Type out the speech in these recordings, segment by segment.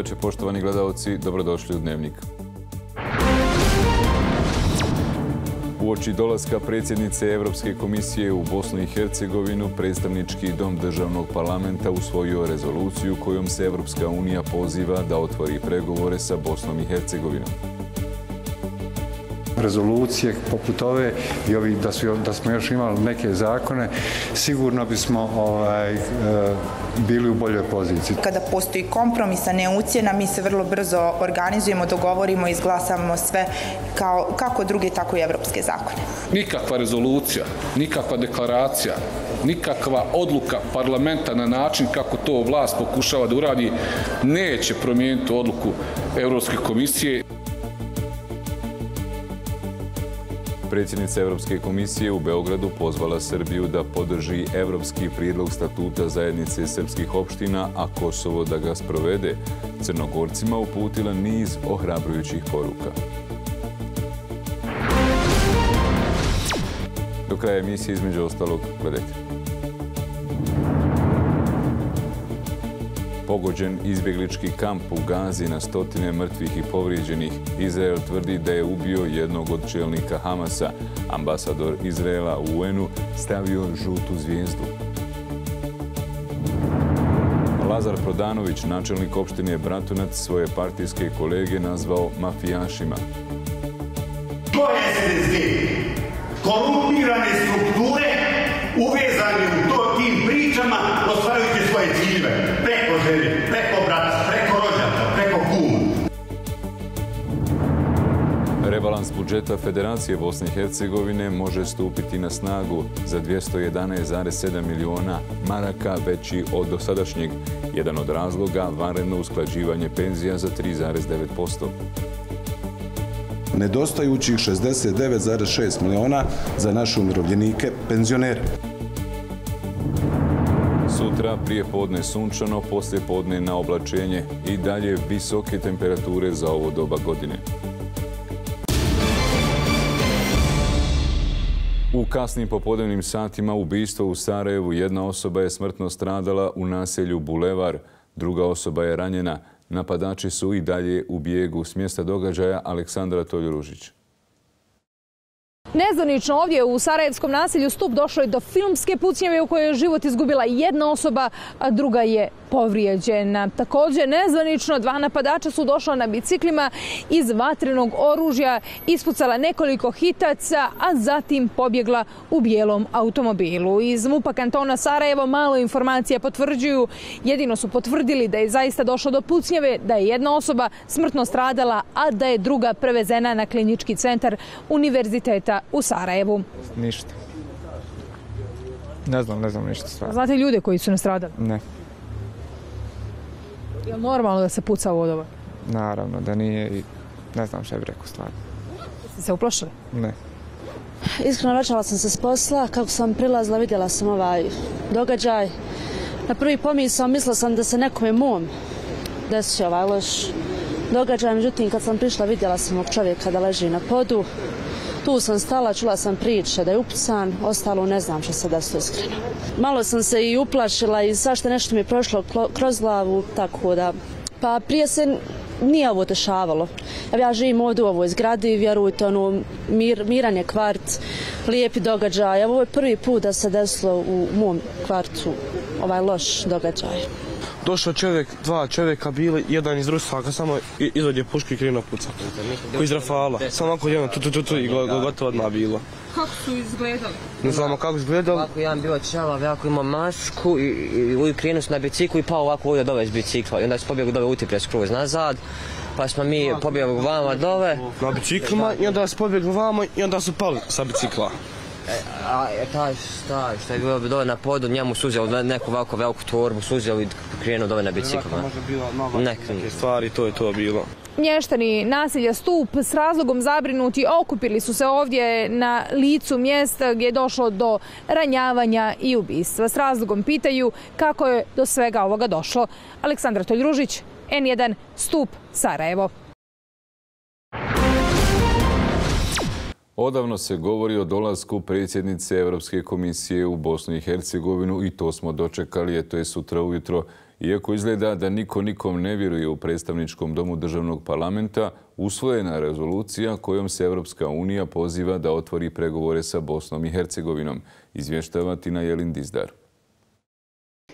večer, poštovani gledalci. Dobrodošli u Dnevnik. U oči dolaska predsjednice Evropske komisije u Bosnu i Hercegovinu, predstavnički dom državnog parlamenta usvojio rezoluciju kojom se Evropska unija poziva da otvori pregovore sa Bosnom i Hercegovinom rezolucije poput ove i ovi, da, su, da smo još imali neke zakone, sigurno bismo ovaj, e, bili u boljoj poziciji. Kada postoji kompromis, a ne ucijena, mi se vrlo brzo organizujemo, dogovorimo i izglasamo sve kao, kako druge, tako i evropske zakone. Nikakva rezolucija, nikakva deklaracija, nikakva odluka parlamenta na način kako to vlast pokušava da uradi, neće promijeniti odluku Evropske komisije. Predsjednica Evropske komisije u Beogradu pozvala Srbiju da podrži evropski prijedlog statuta zajednice srpskih opština, a Kosovo da ga sprovede. Crnogorcima uputila niz ohrabrujućih poruka. Do kraja emisije između ostalog gledajte. Pogođen izbjeglički kamp u Gazi na stotine mrtvih i povrijeđenih. Izrael tvrdi da je ubio jednog od čelnika Hamasa. Ambasador Izraela u UN-u stavio žutu zvijezdu. Lazar Prodanović, načelnik opštine Bratunac, svoje partijske kolege nazvao mafijašima. To je SNSD. Korumpirane strukture uvezane u želje, preko brata, preko rođaka, preko kuma. Rebalans budžeta Federacije Bosne i Hercegovine može stupiti na snagu za 211,7 miliona maraka veći od dosadašnjeg. Jedan od razloga vanredno usklađivanje penzija za 3,9%. Nedostajućih 69,6 miliona za naše umirovljenike penzionere sutra prije podne sunčano, poslije podne na oblačenje i dalje visoke temperature za ovo doba godine. U kasnim popodnevnim satima ubistvo u Sarajevu jedna osoba je smrtno stradala u naselju Bulevar, druga osoba je ranjena. Napadači su i dalje u bijegu s mjesta događaja Aleksandra Toljuružića. Nezvanično ovdje u Sarajevskom naselju stup došlo je do filmske pucnjave u kojoj je život izgubila jedna osoba, a druga je povrijeđena. Također nezvanično dva napadača su došla na biciklima iz vatrenog oružja, ispucala nekoliko hitaca, a zatim pobjegla u bijelom automobilu. Iz MUPA kantona Sarajevo malo informacija potvrđuju. Jedino su potvrdili da je zaista došlo do pucnjeve, da je jedna osoba smrtno stradala, a da je druga prevezena na klinički centar univerziteta u Sarajevu. Ništa. Ne znam, ne znam ništa stvarno. Znate ljude koji su nastradali? Ne. Je li normalno da se puca u odoba? Naravno da nije i ne znam šta bih rekao stvarno. Ste se uplašili? Ne. Iskreno vraćala sam se s posla, kako sam prilazila vidjela sam ovaj događaj. Na prvi pomisao mislila sam da se nekome mom desio ovaj loš događaj, međutim kad sam prišla vidjela sam ovog čovjeka da leži na podu. Tu sam stala, čula sam priče da je upisan, ostalo ne znam što se da su iskreno. Malo sam se i uplašila i svašta nešto mi je prošlo kroz glavu, tako da... Pa prije se nije ovo dešavalo. Ja živim ovdje u ovoj zgradi, vjerujte, ono, mir, miran je kvart, lijepi događaj. Ovo je prvi put da se desilo u mom kvartu ovaj loš događaj došao čovjek, dva čovjeka bili, jedan iz Rusaka, samo izvodje pušku i krenuo pucati. Koji iz Rafala. Samo ako jedan, tu, tu, tu, tu, i gotovo odmah bilo. Kako su izgledali? Ne znamo kako izgledali. Ovako jedan bio čelav, jako imao masku i, i, i krenuo su na biciklu i pao ovako ovdje dove iz bicikla. I onda su pobjegli dove utipre skroz nazad. Pa smo mi pobjegli vama dove. Na biciklima i onda su pobjegli vama i onda su pali sa bicikla. E, a je taj šta, šta je bilo dole na podu, njemu su uzeli neku ovako veliku torbu, su uzeli i krenuo dole na biciklu. Možda bilo nova neke stvari, to je to bilo. Mještani nasilja Stup s razlogom zabrinuti okupili su se ovdje na licu mjesta gdje je došlo do ranjavanja i ubistva. S razlogom pitaju kako je do svega ovoga došlo. Aleksandra Toljružić, N1, Stup, Sarajevo. Odavno se govori o dolazku predsjednice Evropske komisije u Bosnu i Hercegovinu i to smo dočekali, eto je sutra ujutro Iako izgleda da niko nikom ne vjeruje u predstavničkom domu državnog parlamenta, usvojena rezolucija kojom se Evropska unija poziva da otvori pregovore sa Bosnom i Hercegovinom, izvještava Tina Jelin Dizdar.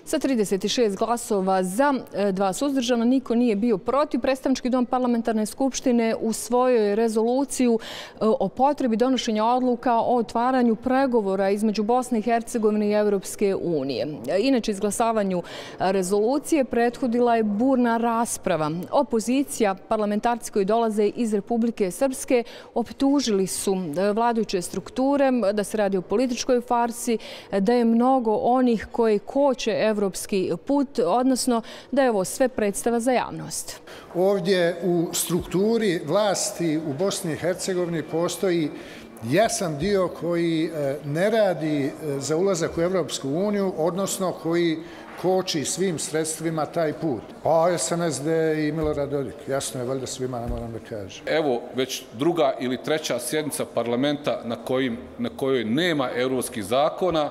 Sa 36 glasova za e, dva suzdržana, niko nije bio protiv. Predstavnički dom parlamentarne skupštine u svojoj rezoluciju e, o potrebi donošenja odluka o otvaranju pregovora između Bosne i Hercegovine i Evropske unije. E, inače, izglasavanju rezolucije prethodila je burna rasprava. Opozicija, parlamentarci koji dolaze iz Republike Srpske, optužili su vladajuće strukture da se radi o političkoj farsi, da je mnogo onih koji koće Evropske evropski put, odnosno da je ovo sve predstava za javnost. Ovdje u strukturi vlasti u Bosni i Hercegovini postoji jasan dio koji e, ne radi e, za ulazak u Evropsku uniju, odnosno koji koči svim sredstvima taj put. Pa SNSD i Milorad Dodik, jasno je valjda svima, ne moram da kažem. Evo, već druga ili treća sjednica parlamenta na, kojim, na kojoj nema evropskih zakona,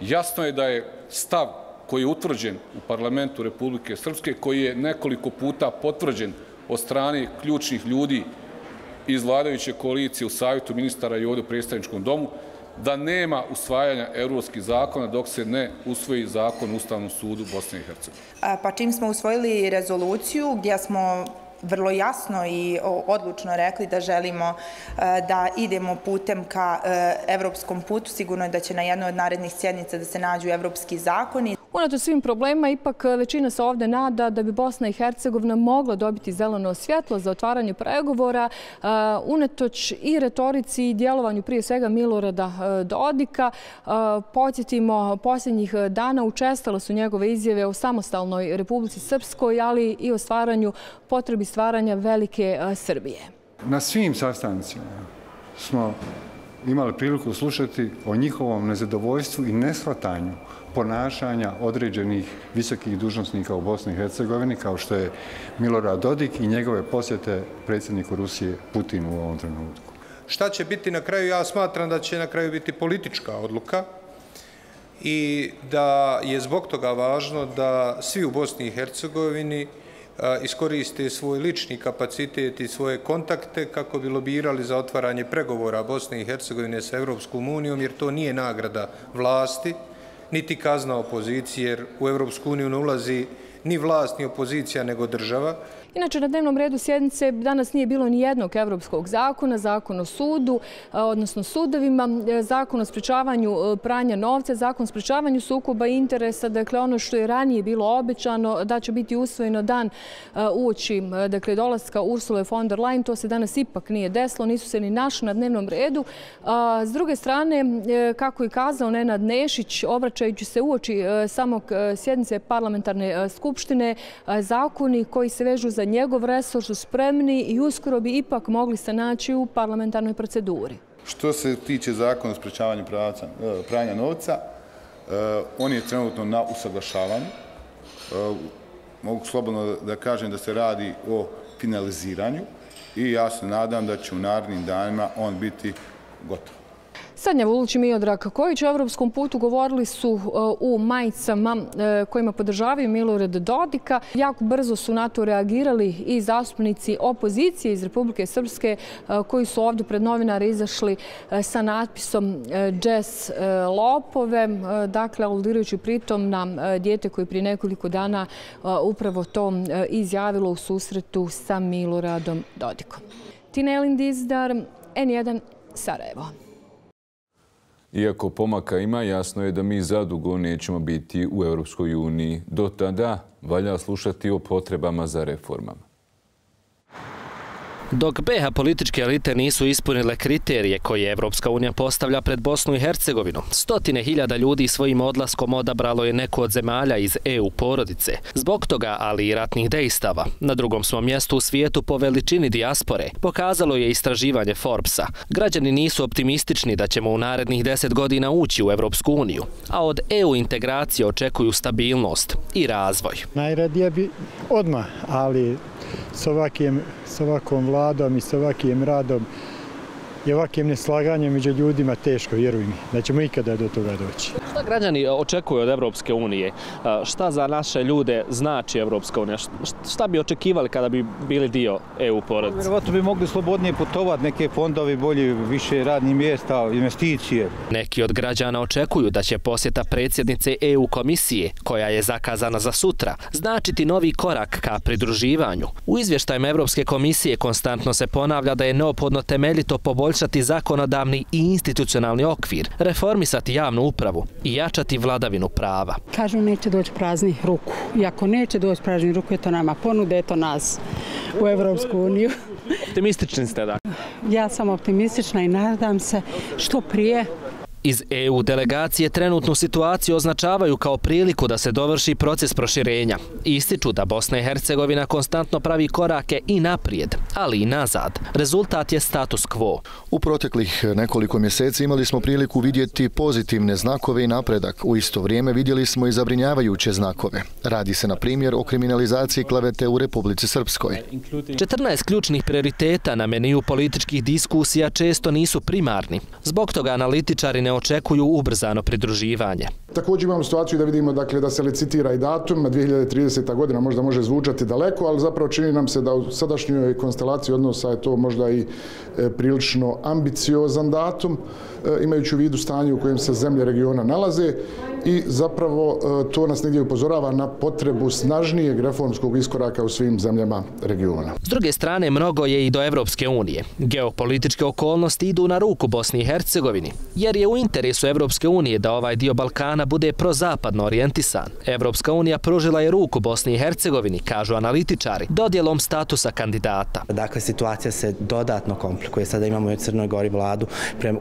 jasno je da je stav koji je utvrđen u parlamentu Republike Srpske, koji je nekoliko puta potvrđen od strane ključnih ljudi iz vladajuće koalicije u savjetu ministara i ovdje u predstavničkom domu, da nema usvajanja evropskih zakona dok se ne usvoji zakon Ustavnom sudu Bosne i Hercegovine. Pa čim smo usvojili rezoluciju gdje smo vrlo jasno i odlučno rekli da želimo da idemo putem ka e, evropskom putu. Sigurno je da će na jednoj od narednih sjednica da se nađu evropski zakoni. Unato svim problema, ipak eh, većina se ovde nada da bi Bosna i Hercegovina mogla dobiti zeleno svjetlo za otvaranje pregovora. Eh, unatoč i retorici i djelovanju prije svega Milorada eh, Dodika, podsjetimo posljednjih dana učestale su njegove izjave o samostalnoj Republici Srpskoj, ali i o stvaranju potrebi stvaranja velike Srbije. Na svim sastancima smo imali priliku slušati o njihovom nezadovoljstvu i neshvatanju ponašanja određenih visokih dužnostnika u Bosni i Hercegovini, kao što je Milorad Dodik i njegove posjete predsjedniku Rusije Putinu u ovom trenutku. Šta će biti na kraju? Ja smatram da će na kraju biti politička odluka i da je zbog toga važno da svi u Bosni i Hercegovini iskoriste svoj lični kapacitet i svoje kontakte kako bi lobirali za otvaranje pregovora Bosne i Hercegovine sa Evropskom unijom, jer to nije nagrada vlasti, niti kazna opozicije, jer u Evropsku uniju ne ulazi ni vlast, ni opozicija, nego država. Inače, na dnevnom redu sjednice danas nije bilo ni jednog evropskog zakona, zakon o sudu, e, odnosno sudovima, e, zakon o sprečavanju e, pranja novca, zakon o sprečavanju sukoba interesa, dakle ono što je ranije bilo obećano da će biti usvojeno dan uoči dakle, dolaska Ursula von der Leyen, to se danas ipak nije desilo, nisu se ni našli na dnevnom redu. S druge strane, kako je kazao Nenad Nešić, obraćajući se uoči samog sjednice parlamentarne skupštine, zakoni koji se vežu za za njegov resor su spremni i uskoro bi ipak mogli se naći u parlamentarnoj proceduri. Što se tiče zakona o sprečavanju e, pranja novca, e, on je trenutno na usaglašavanju. E, mogu slobodno da kažem da se radi o finaliziranju i ja se nadam da će u narednim danima on biti gotov. Sanja Vulić i Miodrag Kojić u evropskom putu govorili su e, u majicama e, kojima podržavaju Milorad Dodika. Jako brzo su na to reagirali i zastupnici opozicije iz Republike Srpske e, koji su ovdje pred novinare izašli sa natpisom Jazz Lopove, dakle aludirajući pritom na djete koje prije nekoliko dana upravo to izjavilo u susretu sa Miloradom Dodikom. Tinelin Dizdar, N1, Sarajevo. Iako pomaka ima, jasno je da mi zadugo nećemo biti u Europskoj uniji. Do tada valja slušati o potrebama za reformama. Dok BH političke elite nisu ispunile kriterije koje Evropska unija postavlja pred Bosnu i Hercegovinu, stotine hiljada ljudi svojim odlaskom odabralo je neko od zemalja iz EU porodice. Zbog toga, ali i ratnih dejstava, na drugom smo mjestu u svijetu po veličini dijaspore, pokazalo je istraživanje Forbesa. Građani nisu optimistični da ćemo u narednih deset godina ući u Evropsku uniju, a od EU integracije očekuju stabilnost i razvoj. Najradije bi odmah, ali s, ovakim, s ovakom vladom vladom i sa ovakvim radom i ovakvim neslaganjem među ljudima teško, vjeruj mi. Nećemo ikada do toga doći. Šta građani očekuju od Evropske unije? Šta za naše ljude znači Evropska unija? Šta bi očekivali kada bi bili dio EU porodice? Vjerovatno bi mogli slobodnije putovati, neke fondovi, bolje, više radnih mjesta, investicije. Neki od građana očekuju da će posjeta predsjednice EU komisije, koja je zakazana za sutra, značiti novi korak ka pridruživanju. U izvještajima Evropske komisije konstantno se ponavlja da je neophodno temeljito poboljšati zakonodavni i institucionalni okvir, reformisati javnu upravu i jačati vladavinu prava. Kažu neće doći praznih ruku. I ako neće doći praznih ruku, je to nama ponude, je to nas u Evropsku uniju. Optimistični ste da? Ja sam optimistična i nadam se što prije Iz EU delegacije trenutnu situaciju označavaju kao priliku da se dovrši proces proširenja. Ističu da Bosna i Hercegovina konstantno pravi korake i naprijed, ali i nazad. Rezultat je status quo. U proteklih nekoliko mjeseci imali smo priliku vidjeti pozitivne znakove i napredak. U isto vrijeme vidjeli smo i zabrinjavajuće znakove. Radi se na primjer o kriminalizaciji klavete u Republici Srpskoj. 14 ključnih prioriteta na meniju političkih diskusija često nisu primarni. Zbog toga analitičari ne ne očekuju ubrzano pridruživanje. Također imamo situaciju da vidimo dakle, da se licitira i datum, 2030. godina možda može zvučati daleko, ali zapravo čini nam se da u sadašnjoj konstelaciji odnosa je to možda i e, prilično ambiciozan datum, imajući u vidu stanje u kojem se zemlje regiona nalaze i zapravo e, to nas negdje upozorava na potrebu snažnijeg reformskog iskoraka u svim zemljama regiona. S druge strane, mnogo je i do Evropske unije. Geopolitičke okolnosti idu na ruku Bosni i Hercegovini, jer je u interesu Evropske unije da ovaj dio Balkana bude prozapadno orijentisan. Evropska unija pružila je ruku Bosni i Hercegovini, kažu analitičari, dodjelom statusa kandidata. Dakle, situacija se dodatno komplikuje. Sada imamo i u Crnoj Gori vladu prema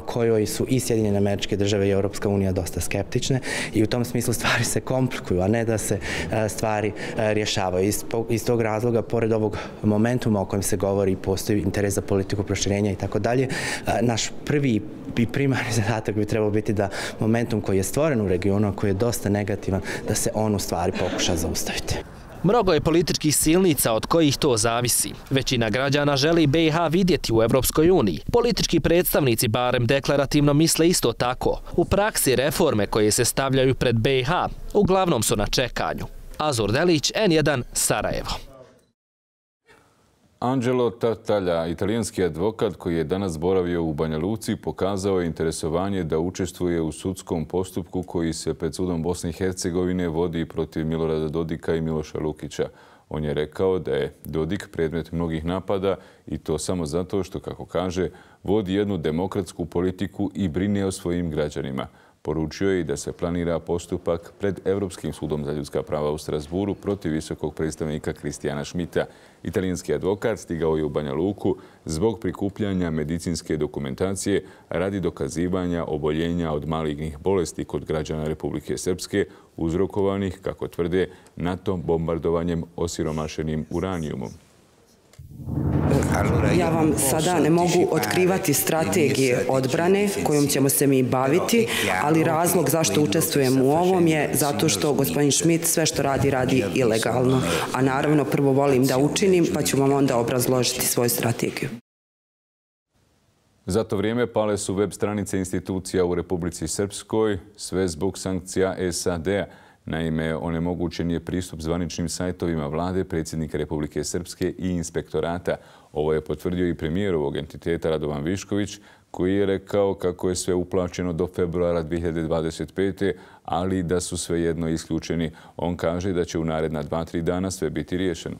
kojoj su i Sjedinjene američke države i Europska unija dosta skeptične i u tom smislu stvari se komplikuju, a ne da se e, stvari e, rješavaju. Iz tog razloga, pored ovog momentuma o kojem se govori, postoji interes za politiku proširenja i tako dalje, e, naš prvi i primarni zadatak bi trebao biti da momentum koji je stvoren u regionu, koji je dosta negativan, da se on u stvari pokuša zaustaviti. Mnogo je političkih silnica od kojih to zavisi. Većina građana želi BiH vidjeti u Evropskoj uniji. Politički predstavnici barem deklarativno misle isto tako. U praksi reforme koje se stavljaju pred BiH uglavnom su na čekanju. Azur Delić, N1, Sarajevo. Angelo Tartaglia, italijanski advokat koji je danas boravio u Banja Luci, pokazao je interesovanje da učestvuje u sudskom postupku koji se pred sudom Bosne i Hercegovine vodi protiv Milorada Dodika i Miloša Lukića. On je rekao da je Dodik predmet mnogih napada i to samo zato što, kako kaže, vodi jednu demokratsku politiku i brine o svojim građanima. Poručio je i da se planira postupak pred Evropskim sudom za ljudska prava u Strasburu protiv visokog predstavnika Kristijana Šmita. Italijanski advokat stigao je u Banja Luku zbog prikupljanja medicinske dokumentacije radi dokazivanja oboljenja od malignih bolesti kod građana Republike Srpske uzrokovanih, kako tvrde, NATO bombardovanjem osiromašenim uranijumom. Ja vam sada ne mogu otkrivati strategije odbrane kojom ćemo se mi baviti, ali razlog zašto učestvujem u ovom je zato što gospodin Schmidt sve što radi, radi ilegalno. A naravno prvo volim da učinim, pa ću vam onda obrazložiti svoju strategiju. Za to vrijeme pale su web stranice institucija u Republici Srpskoj, sve zbog sankcija SAD-a. Naime, onemogućen je pristup zvaničnim sajtovima vlade, predsjednika Republike Srpske i inspektorata. Ovo je potvrdio i premijer ovog entiteta Radovan Višković, koji je rekao kako je sve uplaćeno do februara 2025. ali da su sve jedno isključeni. On kaže da će u naredna dva, tri dana sve biti riješeno.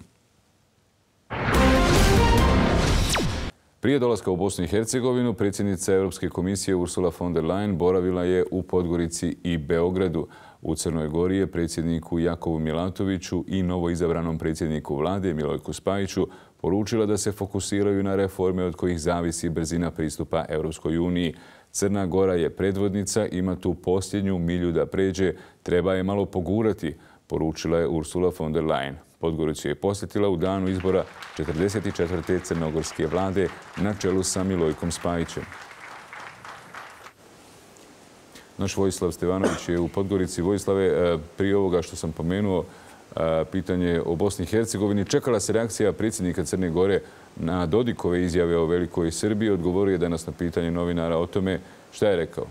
Prije dolaska u Bosnu i Hercegovinu, predsjednica Europske komisije Ursula von der Leyen boravila je u Podgorici i Beogradu. U Crnoj Gori je predsjedniku Jakovu Milatoviću i novoizabranom predsjedniku vlade Milojku Spajiću poručila da se fokusiraju na reforme od kojih zavisi brzina pristupa Europskoj uniji. Crna Gora je predvodnica, ima tu posljednju milju da pređe, treba je malo pogurati, poručila je Ursula von der Leyen. Podgoricu je posjetila u danu izbora 44. crnogorske vlade na čelu sa Milojkom Spajićem. Naš Vojislav Stevanović je u Podgorici. Vojislave, e, prije ovoga što sam pomenuo, e, pitanje o Bosni i Hercegovini. Čekala se reakcija predsjednika Crne Gore na Dodikove izjave o Velikoj Srbiji. Odgovorio je danas na pitanje novinara o tome šta je rekao.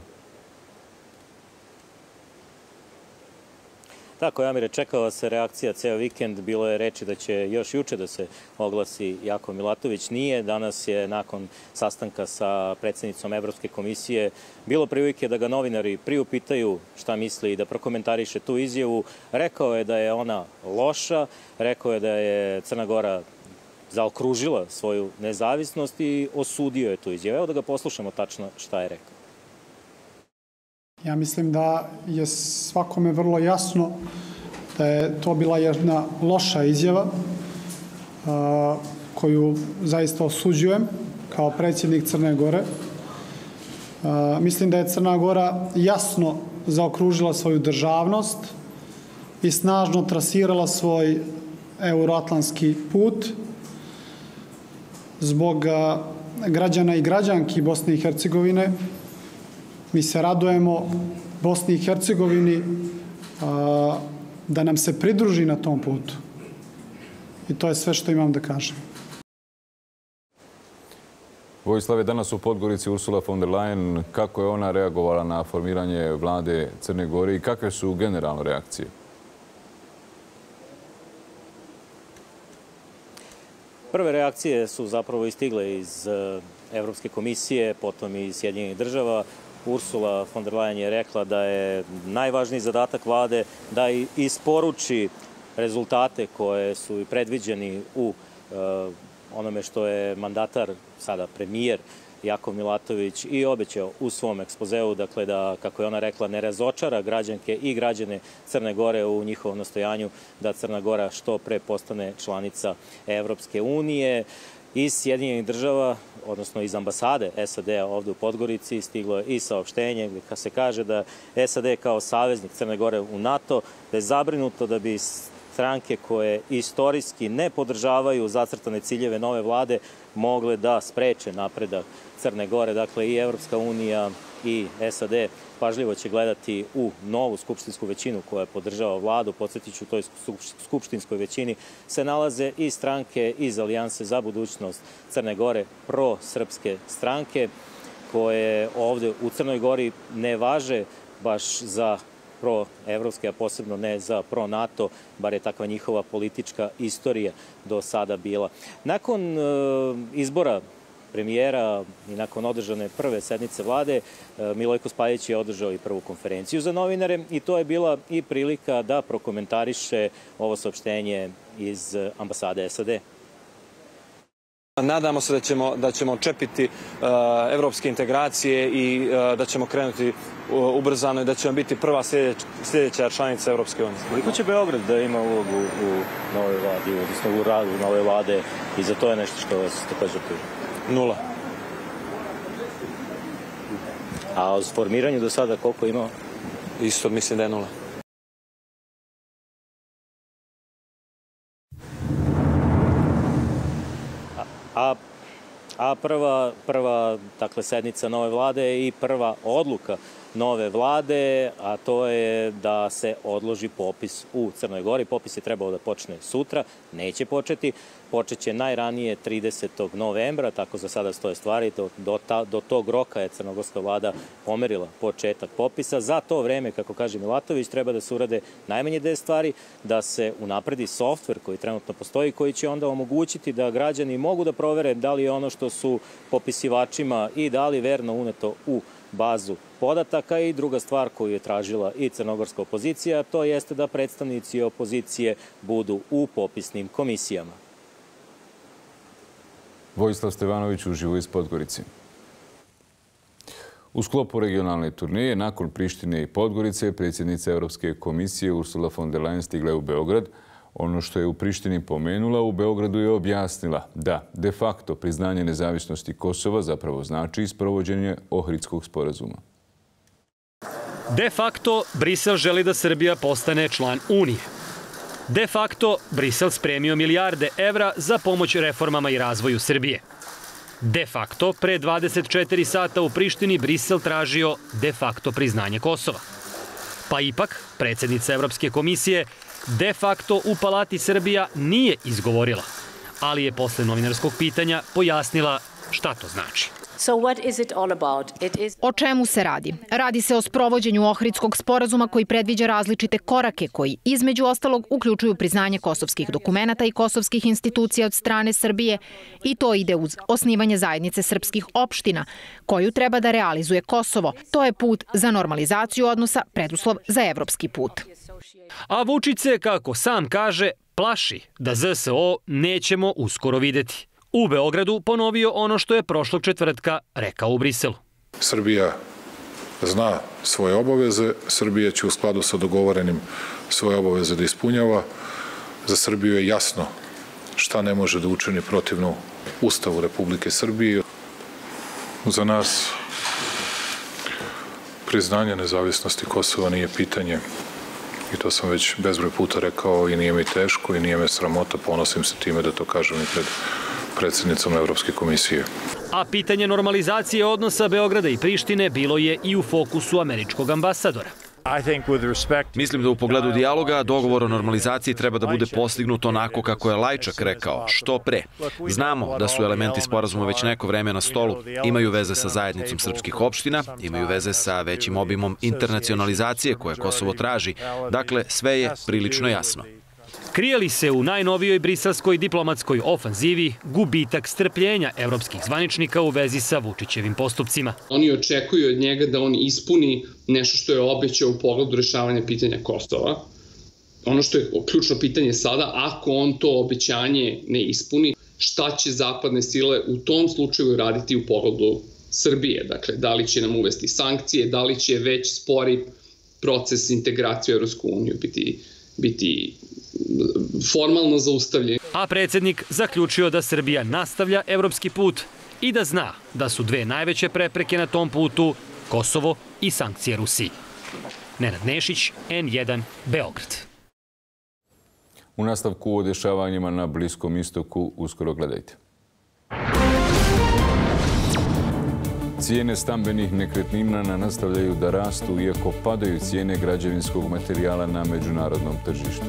Tako, Amire, čekala se reakcija ceo vikend. Bilo je reči da će još juče da se oglasi Jako Milatović. Nije. Danas je nakon sastanka sa predsjednicom Evropske komisije bilo prilike da ga novinari priupitaju šta misli i da prokomentariše tu izjavu. Rekao je da je ona loša, rekao je da je Crna Gora zaokružila svoju nezavisnost i osudio je tu izjavu. Evo da ga poslušamo tačno šta je rekao. Ja mislim da je svakome vrlo jasno da je to bila jedna loša izjava koju zaista osuđujem kao predsjednik Crne Gore. Mislim da je Crna Gora jasno zaokružila svoju državnost i snažno trasirala svoj euroatlantski put zbog građana i građanki Bosne i Hercegovine, Mi se radujemo Bosni i Hercegovini da nam se pridruži na tom putu. I to je sve što imam da kažem. Vojislav je danas u Podgorici Ursula von der Leyen. Kako je ona reagovala na formiranje vlade Crne Gore i kakve su generalno reakcije? Prve reakcije su zapravo istigle iz eh, Evropske komisije, potom iz Sjedinjenih država. Ursula von der Leyen je rekla da je najvažniji zadatak vlade da isporuči rezultate koje su i predviđeni u eh, onome što je mandatar, sada premijer, Jakov Milatović i obećao u svom ekspozeu, dakle da, kako je ona rekla, ne razočara građanke i građane Crne Gore u njihovom nastojanju da Crna Gora što pre postane članica Evropske unije iz Sjedinjenih država, odnosno iz ambasade SAD-a ovde u Podgorici, stiglo je i saopštenje gde se kaže da SAD kao saveznik Crne Gore u NATO, da je zabrinuto da bi stranke koje istorijski ne podržavaju zacrtane ciljeve nove vlade mogle da spreče napredak Crne Gore. Dakle, i Evropska unija i SAD pažljivo će gledati u novu skupštinsku većinu koja podržava vladu. Podsjetiću, u toj skupštinskoj većini se nalaze i stranke iz Alijanse za budućnost Crne Gore, pro-srpske stranke, koje ovde u Crnoj Gori ne važe baš za pro-evropske, a posebno ne za pro-NATO, bar je takva njihova politička istorija do sada bila. Nakon e, izbora premijera i nakon održane prve sednice vlade, e, Milojko Spajić je održao i prvu konferenciju za novinare i to je bila i prilika da prokomentariše ovo saopštenje iz ambasade SAD. Nadamo se da ćemo, da ćemo čepiti uh, evropske integracije i uh, da ćemo krenuti uh, ubrzano i da ćemo biti prva sljedeć, sljedeća članica Evropske unije. Koliko će Beograd da ima ulogu u nove vlade, odnosno u radu nove vlade i za to je nešto što vas također pije? Nula. A o formiranju do sada koliko ima? Isto mislim da je nula. A, a prva, prva dakle, sednica nove vlade i prva odluka nove vlade, a to je da se odloži popis u Crnoj Gori. Popis je trebao da počne sutra, neće početi. Počeće najranije 30. novembra, tako za sada stoje stvari. Do, do, ta, do tog roka je crnogorska vlada pomerila početak popisa. Za to vreme, kako kaže Milatović, treba da se urade najmanje 10 stvari, da se unapredi softver koji trenutno postoji, koji će onda omogućiti da građani mogu da provere da li je ono što su popisivačima i da li verno uneto u bazu podataka i druga stvar koju je tražila i crnogorska opozicija, to jeste da predstavnici opozicije budu u popisnim komisijama. Vojislav Stevanović uživo iz Podgorice. U sklopu regionalne turneje, nakon Prištine i Podgorice, predsjednica Evropske komisije Ursula von der Leyen stigla je u Beograd. Ono što je u Prištini pomenula, u Beogradu je objasnila da de facto priznanje nezavisnosti Kosova zapravo znači isprovođenje Ohridskog sporazuma. De facto, Brisel želi da Srbija postane član Unije. De facto, Brisel spremio milijarde evra za pomoć reformama i razvoju Srbije. De facto, pre 24 sata u Prištini Brisel tražio de facto priznanje Kosova. Pa ipak, predsjednica Evropske komisije de facto u Palati Srbija nije izgovorila, ali je posle novinarskog pitanja pojasnila šta to znači. O čemu se radi? Radi se o sprovođenju Ohridskog sporazuma koji predviđa različite korake koji, između ostalog, uključuju priznanje kosovskih dokumenta i kosovskih institucija od strane Srbije i to ide uz osnivanje zajednice srpskih opština, koju treba da realizuje Kosovo. To je put za normalizaciju odnosa, preduslov za evropski put. A Vučić se, kako sam kaže, plaši da ZSO nećemo uskoro videti u Beogradu ponovio ono što je prošlog četvrtka rekao u Briselu. Srbija zna svoje obaveze, Srbija će u skladu sa dogovorenim svoje obaveze da ispunjava. Za Srbiju je jasno šta ne može da učini protivno Ustavu Republike Srbije. Za nas priznanje nezavisnosti Kosova nije pitanje i to sam već bezbroj puta rekao i nije mi teško i nije me sramota, ponosim se time da to kažem i pred predsjednicom Evropske komisije. A pitanje normalizacije odnosa Beograda i Prištine bilo je i u fokusu američkog ambasadora. Mislim da u pogledu dijaloga dogovor o normalizaciji treba da bude postignut onako kako je Lajčak rekao, što pre. Znamo da su elementi sporazuma već neko vreme na stolu, imaju veze sa zajednicom srpskih opština, imaju veze sa većim obimom internacionalizacije koje Kosovo traži, dakle sve je prilično jasno. Krijeli se u najnovijoj briselskoj diplomatskoj ofanzivi gubitak strpljenja evropskih zvaničnika u vezi sa Vučićevim postupcima. Oni očekuju od njega da on ispuni nešto što je obećao u pogledu rešavanja pitanja Kosova. Ono što je ključno pitanje sada, ako on to obećanje ne ispuni, šta će zapadne sile u tom slučaju raditi u pogledu Srbije? Dakle, da li će nam uvesti sankcije, da li će već spori proces integracije u Evropsku uniju biti, biti formalno zaustavljen. A predsjednik zaključio da Srbija nastavlja evropski put i da zna da su dve najveće prepreke na tom putu Kosovo i sankcije Rusiji. Nenad Nešić, N1, Beograd. U nastavku o dešavanjima na Bliskom istoku uskoro gledajte. Cijene stambenih nekretnina nastavljaju da rastu, iako padaju cijene građevinskog materijala na međunarodnom tržištu.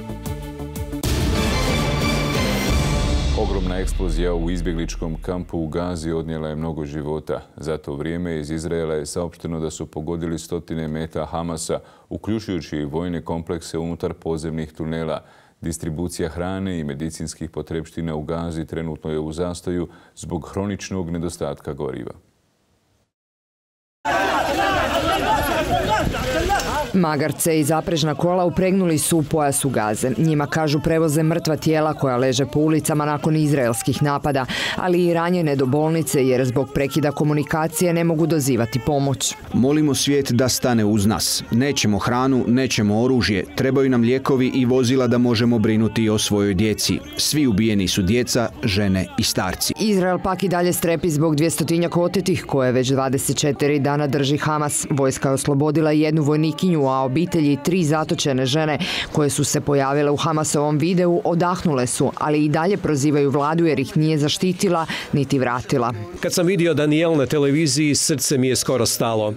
Ogromna eksplozija u izbjegličkom kampu u Gazi odnijela je mnogo života. Za to vrijeme iz Izraela je saopšteno da su pogodili stotine meta Hamasa, uključujući i vojne komplekse unutar pozemnih tunela. Distribucija hrane i medicinskih potrebština u Gazi trenutno je u zastoju zbog hroničnog nedostatka goriva. Magarce i zaprežna kola upregnuli su u pojasu gaze. Njima kažu prevoze mrtva tijela koja leže po ulicama nakon izraelskih napada, ali i ranjene do bolnice jer zbog prekida komunikacije ne mogu dozivati pomoć. Molimo svijet da stane uz nas. Nećemo hranu, nećemo oružje, trebaju nam lijekovi i vozila da možemo brinuti o svojoj djeci. Svi ubijeni su djeca, žene i starci. Izrael pak i dalje strepi zbog dvjestotinjak otetih koje već 24 dana drži Hamas. Vojska je oslobodila jednu vojnikinju a obitelji tri zatočene žene koje su se pojavile u Hamasovom videu odahnule su, ali i dalje prozivaju vladu jer ih nije zaštitila niti vratila. Kad sam vidio Daniel na televiziji, srce mi je skoro stalo.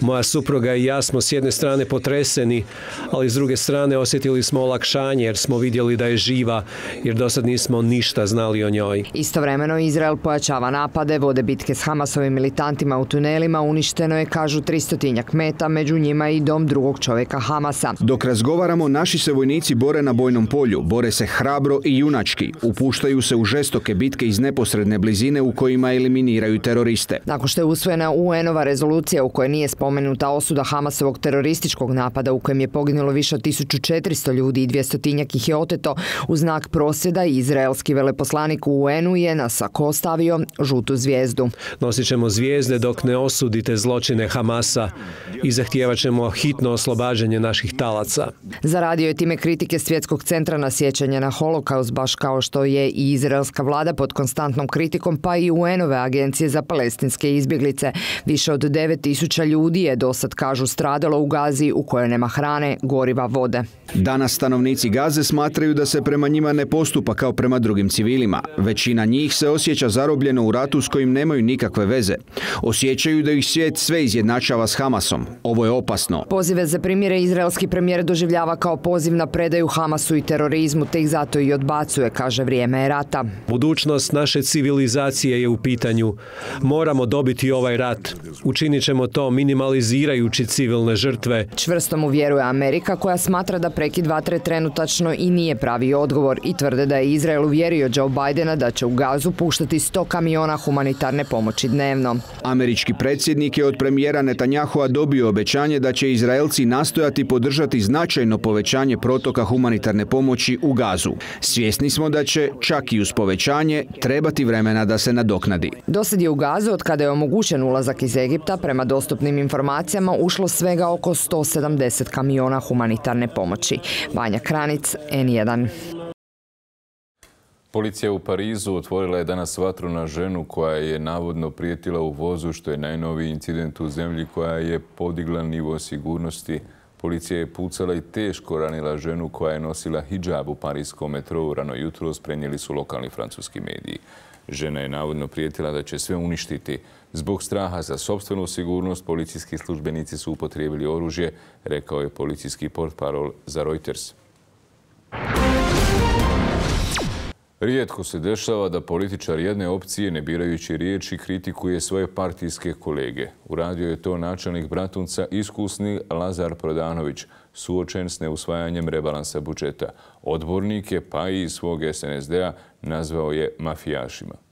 Moja supruga i ja smo s jedne strane potreseni, ali s druge strane osjetili smo olakšanje jer smo vidjeli da je živa, jer do sad nismo ništa znali o njoj. Istovremeno Izrael pojačava napade, vode bitke s Hamasovim militantima u tunelima, uništeno je, kažu, 300 meta, među njima i dom drugog drugog čovjeka Hamasa. Dok razgovaramo, naši se vojnici bore na bojnom polju, bore se hrabro i junački, upuštaju se u žestoke bitke iz neposredne blizine u kojima eliminiraju teroriste. Nakon što je usvojena UN-ova rezolucija u kojoj nije spomenuta osuda Hamasovog terorističkog napada u kojem je poginulo više od 1400 ljudi i 200 ih je oteto, u znak prosvjeda izraelski veleposlanik u UN-u je na sako stavio žutu zvijezdu. Nosit ćemo zvijezde dok ne osudite zločine Hamasa i zahtijevat ćemo hitno oslobađanje naših talaca. Zaradio je time kritike Svjetskog centra na sjećanje na holokaust, baš kao što je i izraelska vlada pod konstantnom kritikom, pa i UN-ove agencije za palestinske izbjeglice. Više od 9000 ljudi je do sad, kažu, stradalo u Gazi u kojoj nema hrane, goriva, vode. Danas stanovnici Gaze smatraju da se prema njima ne postupa kao prema drugim civilima. Većina njih se osjeća zarobljeno u ratu s kojim nemaju nikakve veze. Osjećaju da ih svijet sve izjednačava s Hamasom. Ovo je opasno. Poziv za primjere izraelski premijer doživljava kao poziv na predaju Hamasu i terorizmu, te ih zato i odbacuje, kaže vrijeme je rata. Budućnost naše civilizacije je u pitanju. Moramo dobiti ovaj rat. Učinit ćemo to minimalizirajući civilne žrtve. Čvrsto mu vjeruje Amerika koja smatra da prekid vatre trenutačno i nije pravi odgovor i tvrde da je Izrael uvjerio Joe Bidena da će u gazu puštati 100 kamiona humanitarne pomoći dnevno. Američki predsjednik je od premijera Netanyahua dobio obećanje da će Izraelci nastojati podržati značajno povećanje protoka humanitarne pomoći u gazu. Svjesni smo da će, čak i uz povećanje, trebati vremena da se nadoknadi. Dosad je u gazu, od kada je omogućen ulazak iz Egipta, prema dostupnim informacijama ušlo svega oko 170 kamiona humanitarne pomoći. Vanja Kranic, N1. Policija u Parizu otvorila je danas vatru na ženu koja je navodno prijetila u vozu, što je najnoviji incident u zemlji koja je podigla nivo sigurnosti. Policija je pucala i teško ranila ženu koja je nosila hijab u parijskom metrou. Rano jutro sprenjeli su lokalni francuski mediji. Žena je navodno prijetila da će sve uništiti. Zbog straha za sobstvenu sigurnost, policijski službenici su upotrijebili oružje, rekao je policijski portparol za Reuters. Rijetko se dešava da političar jedne opcije, ne birajući riječi, kritikuje svoje partijske kolege. Uradio je to načelnik Bratunca, iskusni Lazar Prodanović, suočen s neusvajanjem rebalansa budžeta. Odbornike, pa i svog SNSD-a, nazvao je mafijašima.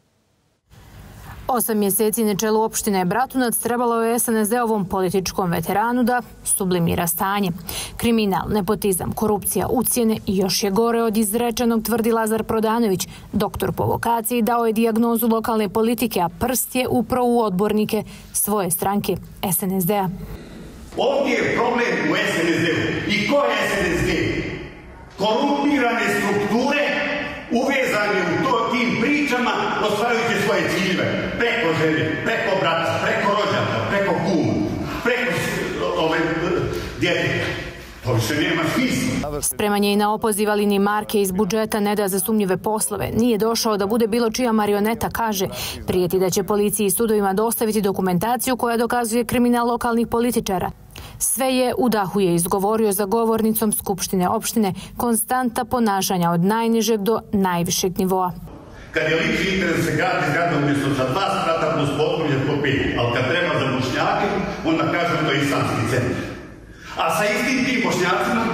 Osam mjeseci na čelu opštine Bratunac trebalo je SNSD-ovom političkom veteranu da sublimira stanje. Kriminal, nepotizam, korupcija, ucijene i još je gore od izrečenog tvrdi Lazar Prodanović. Doktor po vokaciji dao je dijagnozu lokalne politike, a prst je upravo u odbornike svoje stranke SNSD-a. Ovdje je problem u SNSD-u. I ko je SNSD? Korumpirane strukture uvezani u to tim pričama ostvarujući svoje ciljeve. Preko žene, preko brata, preko rođaka, preko kuma, preko ove djeteta. To više nema smisla. Spremanje i na opoziv Alini Marke iz budžeta ne da za sumnjive poslove. Nije došao da bude bilo čija marioneta, kaže. Prijeti da će policiji i sudovima dostaviti dokumentaciju koja dokazuje kriminal lokalnih političara. Sve je u dahu je izgovorio za govornicom Skupštine opštine konstanta ponašanja od najnižeg do najvišeg nivoa. Kad je lični interes se gradi zgrada umjesto za dva strata plus potpunje po pet, ali kad treba za bošnjake, onda kažu to je islamski centar. A sa istim tim bošnjacima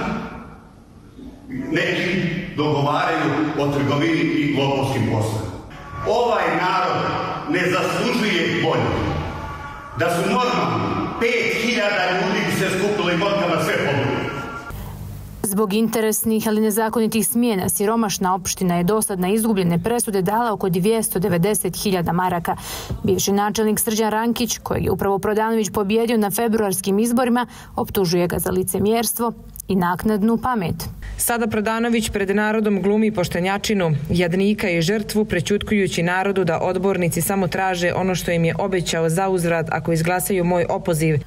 neki dogovaraju o trgovini i globalskim poslom. Ovaj narod ne zaslužuje bolje. Da su normalni, 5000 ljudi bi se i vodkama sve pobili. Zbog interesnih, ali nezakonitih smjena, siromašna opština je dosad na izgubljene presude dala oko 290.000 maraka. Bivši načelnik Srđan Rankić, kojeg je upravo Prodanović pobjedio na februarskim izborima, optužuje ga za licemjerstvo i naknadnu pamet. Sada Prodanović pred narodom glumi poštenjačinu, jadnika i žrtvu, prećutkujući narodu da odbornici samo traže ono što im je obećao za uzrad ako izglasaju moj opoziv.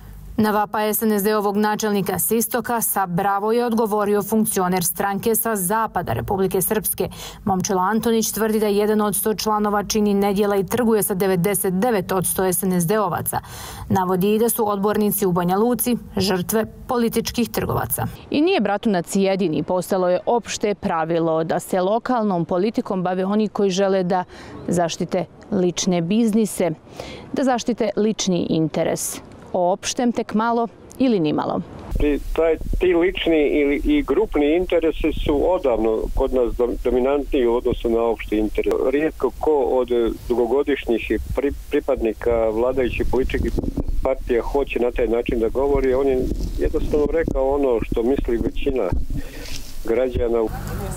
Na vapa SNSD-ovog načelnika Sistoka sa Bravo je odgovorio funkcioner stranke sa Zapada Republike Srpske. Momčilo Antonić tvrdi da jedan od sto članova čini nedjela i trguje sa 99 od sto SNSD-ovaca. Navodi i da su odbornici u Banja Luci žrtve političkih trgovaca. I nije Bratunac jedini. Postalo je opšte pravilo da se lokalnom politikom bave oni koji žele da zaštite lične biznise, da zaštite lični interes o opštem tek malo ili nimalo. Taj, ti lični ili i grupni interesi su odavno kod nas dominantniji u odnosu na opšti interes. Rijetko ko od dugogodišnjih pri, pripadnika vladajućih političkih partija hoće na taj način da govori. On je jednostavno rekao ono što misli većina građana.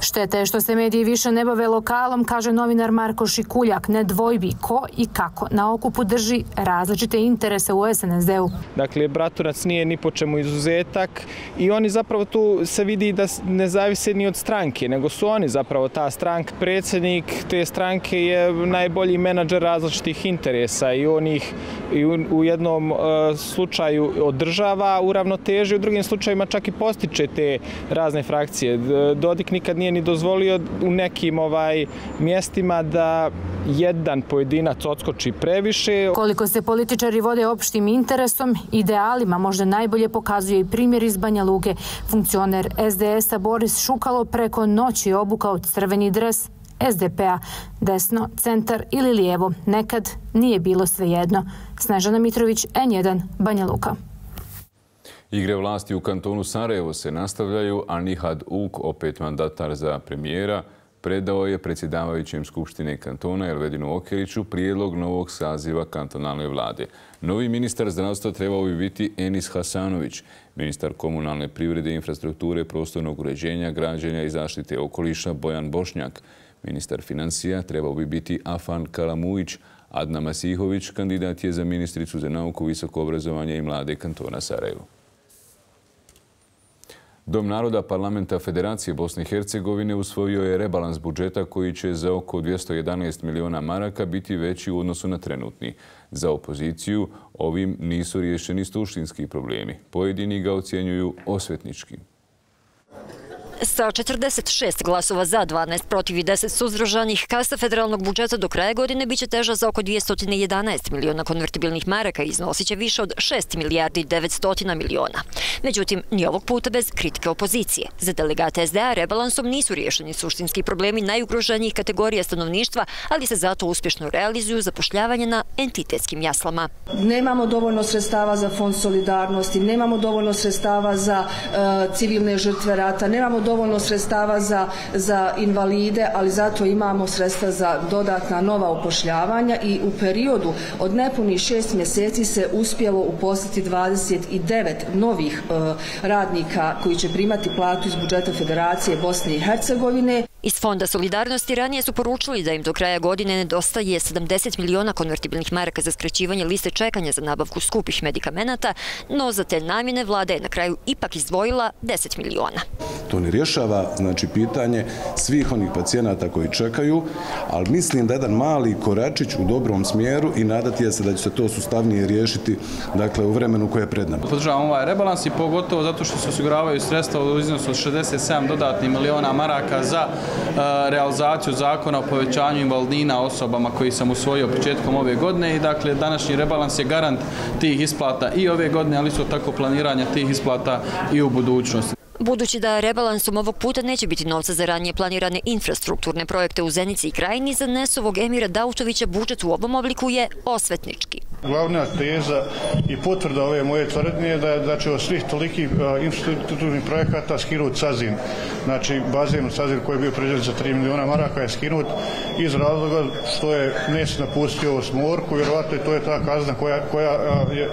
Štete je što se mediji više ne bave lokalom, kaže novinar Marko Šikuljak, ne dvojbi ko i kako na okupu drži različite interese u SNSD-u. Dakle, Bratunac nije ni po čemu izuzetak i oni zapravo tu se vidi da ne zavise ni od stranke, nego su oni zapravo ta stranka. Predsjednik te stranke je najbolji menadžer različitih interesa i on ih i u, jednom uh, slučaju održava u ravnoteži, u drugim slučajima čak i postiče te razne frakcije. E, Dodik nikad nije ni dozvolio u nekim ovaj mjestima da jedan pojedinac odskoči previše. Koliko se političari vode opštim interesom, idealima možda najbolje pokazuje i primjer iz Banja Luke. Funkcioner SDS-a Boris Šukalo preko noći obukao crveni dres SDP-a, desno, centar ili lijevo. Nekad nije bilo svejedno. Snežana Mitrović, N1, Banja Luka. Igre vlasti u kantonu Sarajevo se nastavljaju, a Nihad Uk, opet mandatar za premijera, predao je predsjedavajućem Skupštine kantona Elvedinu Okeliću prijedlog novog saziva kantonalne vlade. Novi ministar zdravstva trebao bi biti Enis Hasanović, ministar komunalne privrede, infrastrukture, prostornog uređenja, građenja i zaštite okoliša Bojan Bošnjak, ministar financija trebao bi biti Afan Kalamujić, Adna Masihović, kandidat je za ministricu za nauku, visoko obrazovanje i mlade kantona Sarajevo. Dom naroda parlamenta Federacije Bosne i Hercegovine usvojio je rebalans budžeta koji će za oko 211 miliona maraka biti veći u odnosu na trenutni. Za opoziciju ovim nisu riješeni stuštinski problemi. Pojedini ga ocjenjuju osvetničkim. Sa 46 glasova za, 12 protiv i 10 suzdržanih, kasa federalnog budžeta do kraja godine biće teža za oko 211 miliona konvertibilnih maraka i iznosit će više od 6 milijardi 900 miliona. Međutim, ni ovog puta bez kritike opozicije. Za delegate SDA rebalansom nisu riješeni suštinski problemi najugroženijih kategorija stanovništva, ali se zato uspješno realizuju zapošljavanje na entitetskim jaslama. Nemamo dovoljno sredstava za fond solidarnosti, nemamo dovoljno sredstava za uh, civilne žrtve rata, nemamo dovoljno sredstava za, za invalide, ali zato imamo sredstva za dodatna nova upošljavanja i u periodu od nepunih šest mjeseci se uspjelo uposliti 29 novih e, radnika koji će primati platu iz budžeta Federacije Bosne i Hercegovine. Iz Fonda Solidarnosti ranije su poručili da im do kraja godine nedostaje 70 miliona konvertibilnih maraka za skraćivanje liste čekanja za nabavku skupih medikamenata, no za te namjene vlada je na kraju ipak izdvojila 10 miliona. To ne rješava znači, pitanje svih onih pacijenata koji čekaju, ali mislim da jedan mali koračić u dobrom smjeru i nadati je se da će se to sustavnije riješiti dakle, u vremenu koje je pred nama. Podržavam ovaj rebalans i pogotovo zato što se osiguravaju sredstva u iznosu od 67 dodatnih miliona maraka za realizaciju zakona o povećanju invalidnina osobama koji sam usvojio početkom ove godine i dakle današnji rebalans je garant tih isplata i ove godine, ali su tako planiranja tih isplata i u budućnosti. Budući da rebalansom ovog puta neće biti novca za ranije planirane infrastrukturne projekte u Zenici i krajini, za Nesovog Emira Dautovića budžet u ovom obliku je osvetnički. Glavna teza i potvrda ove moje tvrdnje je da je znači, od svih tolikih infrastrukturnih projekata skinut Sazin. Znači, bazen u Sazin koji je bio predviđen za 3 miliona maraka je skinut iz razloga što je Nes napustio smorku, vjerovatno to je ta kazna koja, koja, je,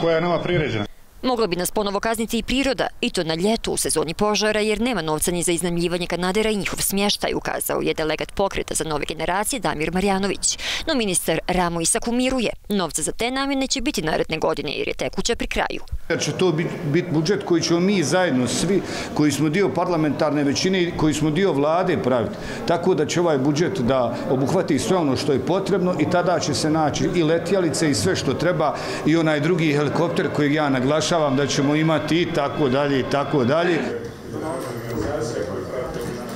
koja je nama priređena. Mogla bi nas ponovo kazniti i priroda, i to na ljetu u sezoni požara, jer nema novca ni za iznamljivanje Kanadera i njihov smještaj, ukazao je delegat pokreta za nove generacije Damir Marjanović. No ministar Ramo Isak umiruje. Novca za te namjene će biti naredne godine, jer je tekuća pri kraju. Jer će to biti budžet koji ćemo mi zajedno svi, koji smo dio parlamentarne većine i koji smo dio vlade praviti. Tako da će ovaj budžet da obuhvati sve ono što je potrebno i tada će se naći i letjalice i sve što treba i onaj drugi helikopter kojeg ja naglašam naglašavam da ćemo imati i tako dalje i tako dalje.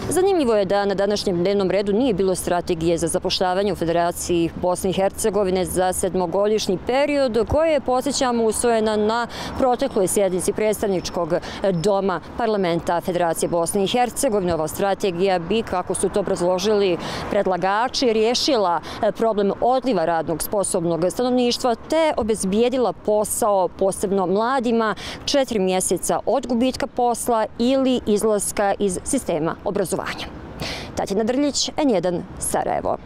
Zanimljivo je da na današnjem dnevnom redu nije bilo strategije za zapošljavanje u Federaciji Bosne i Hercegovine za sedmogodišnji period koje je, posjećamo, usvojena na protekloj sjednici predstavničkog doma parlamenta Federacije Bosne i Hercegovine. Ova strategija bi, kako su to obrazložili predlagači, riješila problem odliva radnog sposobnog stanovništva te obezbijedila posao posebno mladima četiri mjeseca od gubitka posla ili izlaska iz sistema obrazovanja obrazovanja. Tatjana Drljić, N1, Sarajevo.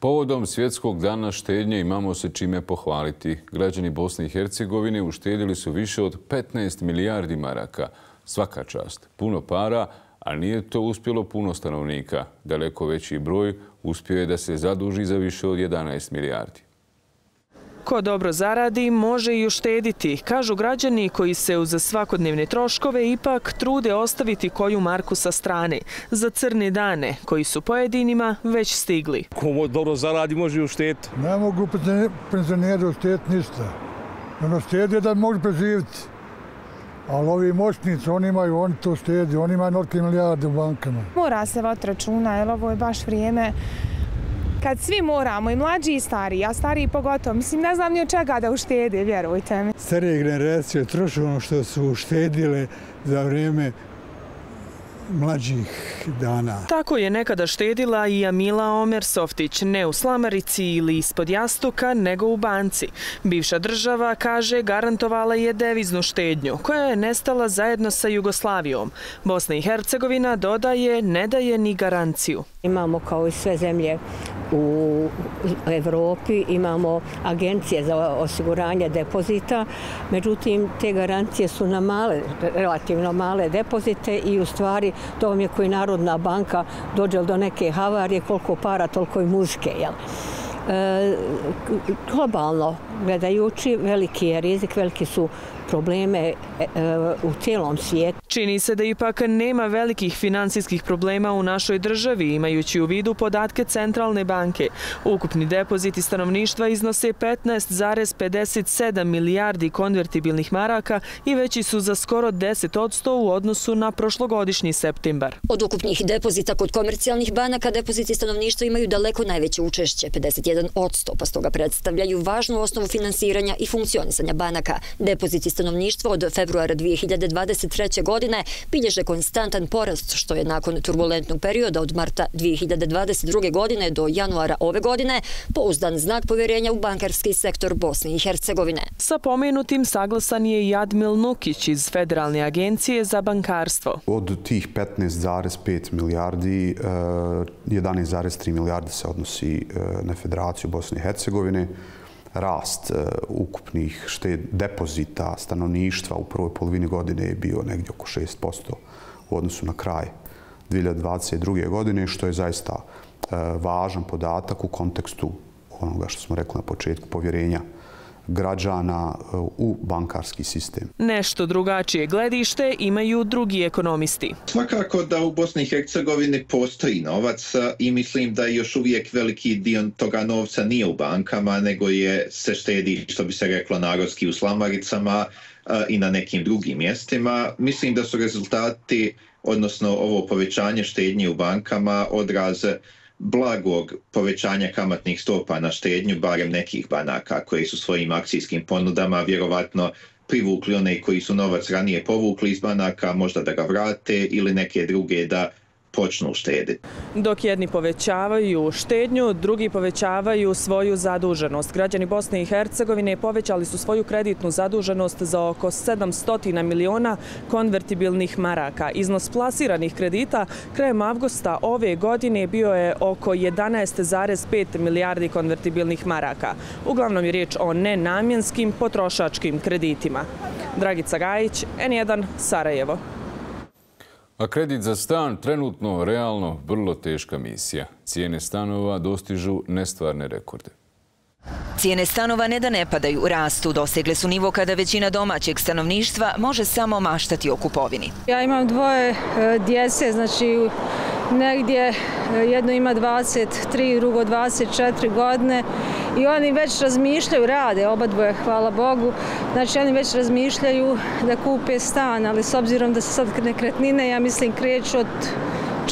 Povodom svjetskog dana štednje imamo se čime pohvaliti. Građani Bosne i Hercegovine uštedili su više od 15 milijardi maraka. Svaka čast. Puno para, a nije to uspjelo puno stanovnika. Daleko veći broj uspio je da se zaduži za više od 11 milijardi. Ko dobro zaradi, može i uštediti, kažu građani koji se uz svakodnevne troškove ipak trude ostaviti koju marku sa strane za crne dane, koji su pojedinima već stigli. Ko dobro zaradi, može i uštediti. Ne mogu penzioneri uštediti ništa. Ono štedi da može preživiti. Ali ovi moćnici, oni imaju, oni to štedi, oni imaju nolike milijarde u bankama. Mora se vot računa, jer ovo je baš vrijeme kad svi moramo, i mlađi i stari, a stari pogotovo, mislim, ne znam ni od čega da uštedi, vjerujte mi. Starije generacije trošu ono što su uštedile za vrijeme mlađih dana. Tako je nekada štedila i Amila Omer Softić, ne u slamarici ili ispod jastuka, nego u banci. Bivša država, kaže, garantovala je deviznu štednju, koja je nestala zajedno sa Jugoslavijom. Bosna i Hercegovina dodaje, ne daje ni garanciju. Imamo kao i sve zemlje u Evropi, imamo agencije za osiguranje depozita, međutim te garancije su na male, relativno male depozite i u stvari to vam je koji Narodna banka dođe do neke havarije, koliko para, toliko i muzike. Jel? E, globalno gledajući, veliki je rizik, veliki su probleme e, e, u cijelom svijetu. Čini se da ipak nema velikih finansijskih problema u našoj državi, imajući u vidu podatke Centralne banke. Ukupni depoziti stanovništva iznose 15,57 milijardi konvertibilnih maraka i veći su za skoro 10 odsto u odnosu na prošlogodišnji septembar. Od ukupnih depozita kod komercijalnih banaka depoziti stanovništva imaju daleko najveće učešće, 51 odsto, pa stoga predstavljaju važnu osnovu finansiranja i funkcionisanja banaka. Depoziti stanovništva od februara 2023. godine bilježe konstantan porast, što je nakon turbulentnog perioda od marta 2022. godine do januara ove godine pouzdan znak povjerenja u bankarski sektor Bosne i Hercegovine. Sa pomenutim saglasan je i Admil Nukić iz Federalne agencije za bankarstvo. Od tih 15,5 milijardi, 11,3 eh, milijardi se odnosi eh, na Federaciju Bosne i Hercegovine, rast e, ukupnih šte depozita stanovništva u prvoj polovini godine je bio negdje oko 6% u odnosu na kraj 2022. godine, što je zaista e, važan podatak u kontekstu onoga što smo rekli na početku povjerenja građana e, u bankarski sistem. Nešto drugačije gledište imaju drugi ekonomisti. Svakako da u Bosni i Hercegovini postoji novac i mislim da još uvijek veliki dio toga novca nije u bankama, nego je se štedi, što bi se reklo, narodski u slamaricama i na nekim drugim mjestima. Mislim da su rezultati, odnosno ovo povećanje štednje u bankama, odraze blagog povećanja kamatnih stopa na štednju, barem nekih banaka koji su svojim akcijskim ponudama vjerovatno privukli one koji su novac ranije povukli iz banaka, možda da ga vrate ili neke druge da počnu štediti. Dok jedni povećavaju štednju, drugi povećavaju svoju zaduženost. Građani Bosne i Hercegovine povećali su svoju kreditnu zaduženost za oko 700 miliona konvertibilnih maraka. Iznos plasiranih kredita krajem avgusta ove godine bio je oko 11,5 milijardi konvertibilnih maraka. Uglavnom je riječ o nenamjenskim potrošačkim kreditima. Dragica Gajić, N1, Sarajevo. A kredit za stan trenutno, realno, vrlo teška misija. Cijene stanova dostižu nestvarne rekorde. Cijene stanova ne da ne padaju, rastu. Dosegle su nivo kada većina domaćeg stanovništva može samo maštati o kupovini. Ja imam dvoje e, djece, znači negdje e, jedno ima 23, drugo 24 godine i oni već razmišljaju, rade oba dvoje, hvala Bogu, znači oni već razmišljaju da kupe stan, ali s obzirom da se sad nekretnine, ja mislim, kreću od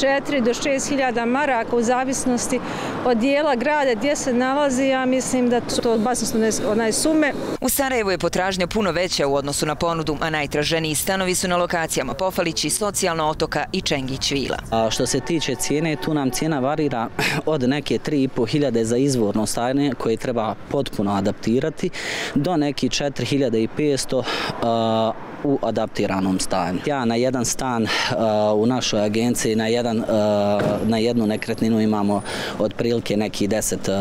4 do 6 hiljada maraka u zavisnosti od dijela grada gdje se nalazi, ja mislim da su to basnosno onaj sume. U Sarajevu je potražnja puno veća u odnosu na ponudu, a najtraženiji stanovi su na lokacijama Pofalići, Socijalna otoka i Čengić Vila. A što se tiče cijene, tu nam cijena varira od neke 3,5 hiljade za izvorno stanje koje treba potpuno adaptirati do neki 4.500 u adaptiranom stanju. Ja na jedan stan uh, u našoj agenciji, na, jedan, uh, na jednu nekretninu imamo otprilike neki deset uh,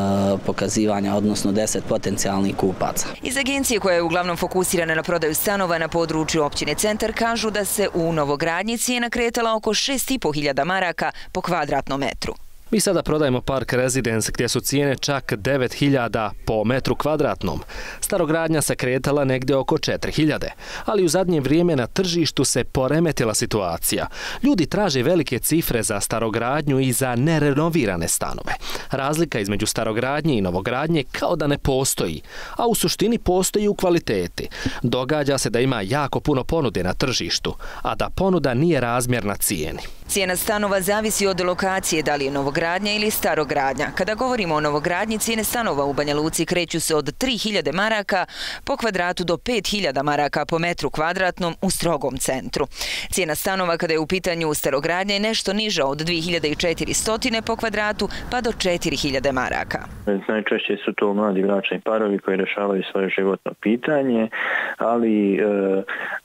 pokazivanja, odnosno deset potencijalnih kupaca. Iz agencije koja je uglavnom fokusirana na prodaju stanova na području općine Centar kažu da se u novogradnji cijena kretala oko 6.500 maraka po kvadratnom metru. Mi sada prodajemo Park Residence gdje su cijene čak 9000 po metru kvadratnom. Starogradnja se kretala negdje oko 4000, ali u zadnje vrijeme na tržištu se poremetila situacija. Ljudi traže velike cifre za starogradnju i za nerenovirane stanove. Razlika između starogradnje i novogradnje kao da ne postoji, a u suštini postoji u kvaliteti. Događa se da ima jako puno ponude na tržištu, a da ponuda nije razmjerna cijeni. Cijena stanova zavisi od lokacije, da li je novogradnja ili starogradnja. Kada govorimo o novogradnji, cijene stanova u Banja Luci kreću se od 3000 maraka po kvadratu do 5000 maraka po metru kvadratnom u strogom centru. Cijena stanova kada je u pitanju starogradnja je nešto niža od 2400 po kvadratu pa do 4000 maraka. Najčešće su to mladi bračni parovi koji rešavaju svoje životno pitanje, ali e,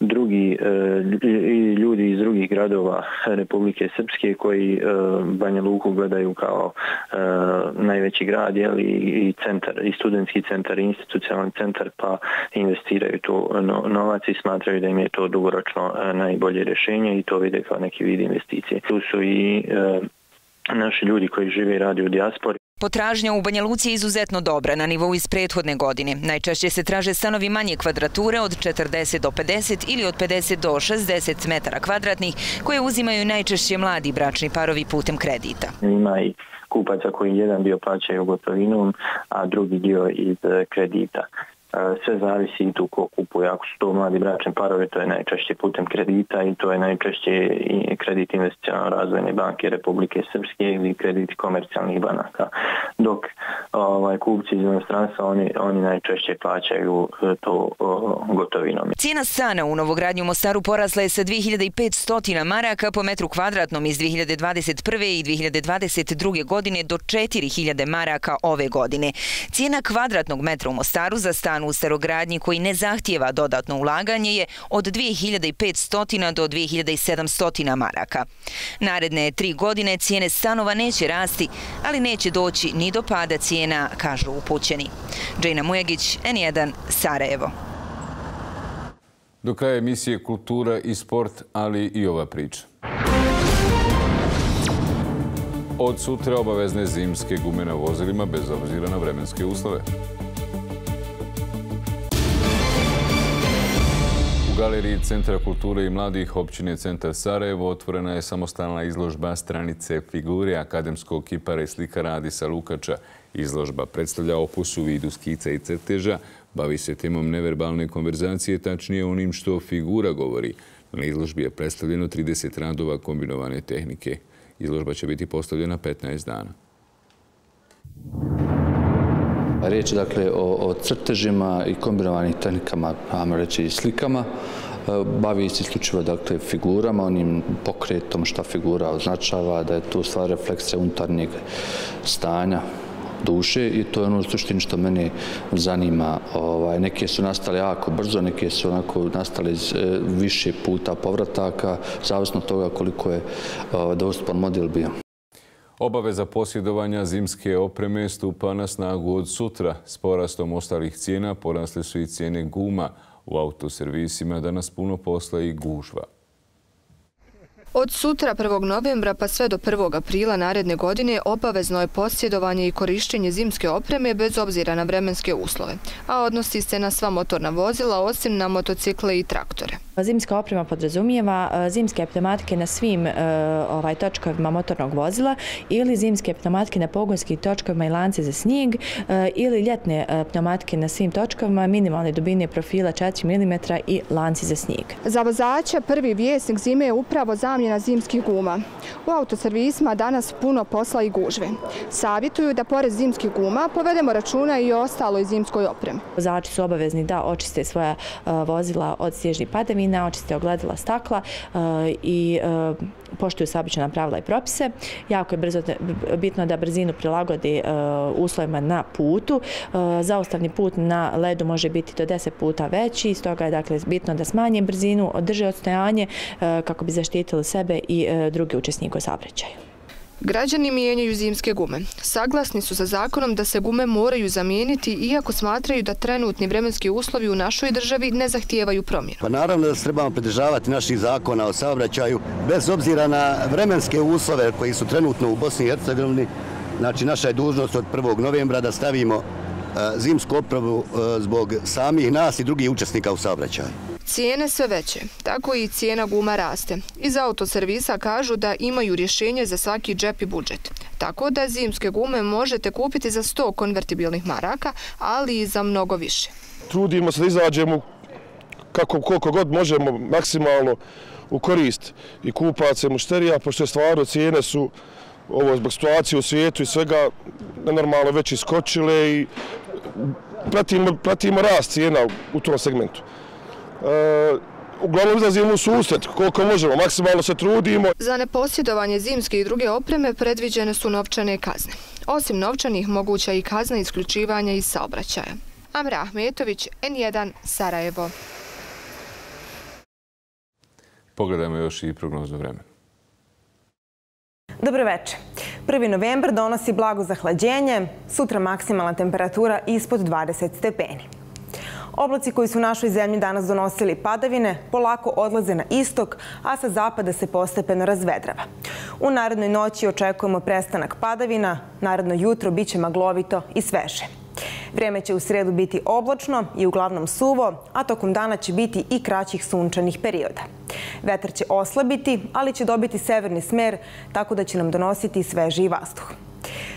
drugi e, ljudi iz drugih gradova Republike Republike Srpske koji e, Banja Luku gledaju kao e, najveći grad jeli, i centar i studentski centar i institucionalni centar pa investiraju to no, novac i smatraju da im je to dugoročno e, najbolje rješenje i to vide kao neki vid investicije. Tu su i e, naši ljudi koji žive i radi u dijaspori. Potražnja u Banja Luci je izuzetno dobra na nivou iz prethodne godine. Najčešće se traže stanovi manje kvadrature od 40 do 50 ili od 50 do 60 metara kvadratnih koje uzimaju najčešće mladi bračni parovi putem kredita. Ima i kupaca koji jedan dio plaćaju gotovinom, a drugi dio iz eh, kredita sve zavisi i tu ko kupuje. Ako su to mladi bračni parovi, to je najčešće putem kredita i to je najčešće i kredit investicijalno razvojne banke Republike Srpske ili kredit komercijalnih banaka. Dok ovaj, kupci iz inostranstva, oni, oni najčešće plaćaju e, to to gotovinom. Cijena stana u Novogradnju Mostaru porasla je sa 2500 maraka po metru kvadratnom iz 2021. i 2022. godine do 4000 maraka ove godine. Cijena kvadratnog metra u Mostaru za stan Plan u starogradnji koji ne zahtjeva dodatno ulaganje je od 2500 do 2700 maraka. Naredne tri godine cijene stanova neće rasti, ali neće doći ni do pada cijena, kažu upućeni. Džejna Mujegić, N1, Sarajevo. Do kraja emisije Kultura i sport, ali i ova priča. Od sutra obavezne zimske gume na vozilima bez obzira na vremenske uslove. U galeriji Centra kulture i mladih općine Centar Sarajevo otvorena je samostalna izložba stranice figure akademskog kipara i slikara Adisa Lukača. Izložba predstavlja opus u vidu skica i crteža, bavi se temom neverbalne konverzacije, tačnije onim što figura govori. Na izložbi je predstavljeno 30 radova kombinovane tehnike. Izložba će biti postavljena 15 dana. Riječ je dakle o, o crtežima i kombinovanih tehnikama, ajmo reći i slikama. E, bavi se isključivo dakle, figurama, onim pokretom šta figura označava, da je tu stvar refleksija unutarnjeg stanja duše i to je ono suštini što mene zanima. Ovaj, neke su nastale jako brzo, neke su onako nastale iz e, više puta povrataka, zavisno od toga koliko je e, dostupan model bio. Obaveza posjedovanja zimske opreme stupa na snagu od sutra. S porastom ostalih cijena porasle su i cijene guma u autoservisima, da nas puno posla i gužva. Od sutra 1. novembra pa sve do 1. aprila naredne godine obavezno je posjedovanje i korišćenje zimske opreme bez obzira na vremenske uslove, a odnosi se na sva motorna vozila osim na motocikle i traktore. Zimska oprema podrazumijeva e, zimske pneumatike na svim e, ovaj, točkovima motornog vozila ili zimske pneumatike na pogonskim točkovima i lance za snijeg e, ili ljetne pneumatike na svim točkovima minimalne dubine profila 4 mm i lanci za snijeg. Za vozača prvi vjesnik zime je upravo zamjena zimskih guma. U autoservisima danas puno posla i gužve. Savjetuju da pored zimskih guma povedemo računa i o ostaloj zimskoj opremi. Vozači su obavezni da očiste svoja e, vozila od snježnih padavina, očiste ogledala stakla e, i e, poštuju saobičajna pravila i propise. Jako je brzo, bitno da brzinu prilagodi uslovima na putu. Zaustavni put na ledu može biti do 10 puta veći, stoga je dakle bitno da smanje brzinu, održe odstojanje kako bi zaštitili sebe i drugi učesnike u saobraćaju. Građani mijenjaju zimske gume. Saglasni su sa zakonom da se gume moraju zamijeniti iako smatraju da trenutni vremenski uslovi u našoj državi ne zahtijevaju promjenu. Pa naravno da se trebamo pridržavati naših zakona o saobraćaju bez obzira na vremenske uslove koji su trenutno u Bosni i Hercegovini. Znači naša je dužnost od 1. novembra da stavimo e, zimsku opravu e, zbog samih nas i drugih učesnika u saobraćaju. Cijene sve veće, tako i cijena guma raste. Iz autoservisa kažu da imaju rješenje za svaki džep i budžet. Tako da zimske gume možete kupiti za 100 konvertibilnih maraka, ali i za mnogo više. Trudimo se da izađemo kako, koliko god možemo maksimalno u korist i kupaca i mušterija, pošto je stvarno cijene su ovo zbog situacije u svijetu i svega nenormalno već iskočile i pratimo, pratimo rast cijena u tom segmentu. E, uglavnom izlazimo u susret koliko možemo, maksimalno se trudimo. Za neposjedovanje zimske i druge opreme predviđene su novčane kazne. Osim novčanih, moguća i kazna isključivanja iz saobraćaja. Amra Ahmetović, N1, Sarajevo. Pogledajmo još i prognozu vremena. Dobro večer. 1. novembar donosi blago zahlađenje, sutra maksimalna temperatura ispod 20 stepeni. Oblaci koji su našoj zemlji danas donosili padavine polako odlaze na istok, a sa zapada se postepeno razvedrava. U narodnoj noći očekujemo prestanak padavina, narodno jutro bit će maglovito i sveže. Vrijeme će u sredu biti oblačno i uglavnom suvo, a tokom dana će biti i kraćih sunčanih perioda. Vetar će oslabiti, ali će dobiti severni smer, tako da će nam donositi sveži vazduh.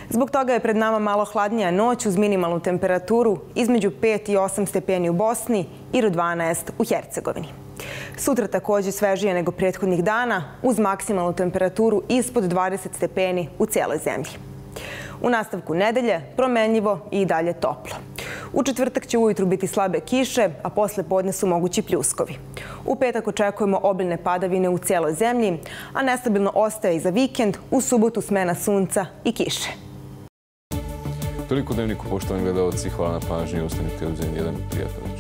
Zbog toga je pred nama malo hladnija noć uz minimalnu temperaturu između 5 i 8 stepeni u Bosni i do 12 u Hercegovini. Sutra također svežije nego prethodnih dana uz maksimalnu temperaturu ispod 20 stepeni u cijeloj zemlji. U nastavku nedelje promenljivo i dalje toplo. U četvrtak će ujutru biti slabe kiše, a posle podne su mogući pljuskovi. U petak očekujemo obiljne padavine u cijeloj zemlji, a nestabilno ostaje i za vikend, u subotu smena sunca i kiše. Toliko dnevniku, poštovani gledalci, hvala na pažnji, ostanite uz jedan prijatelj.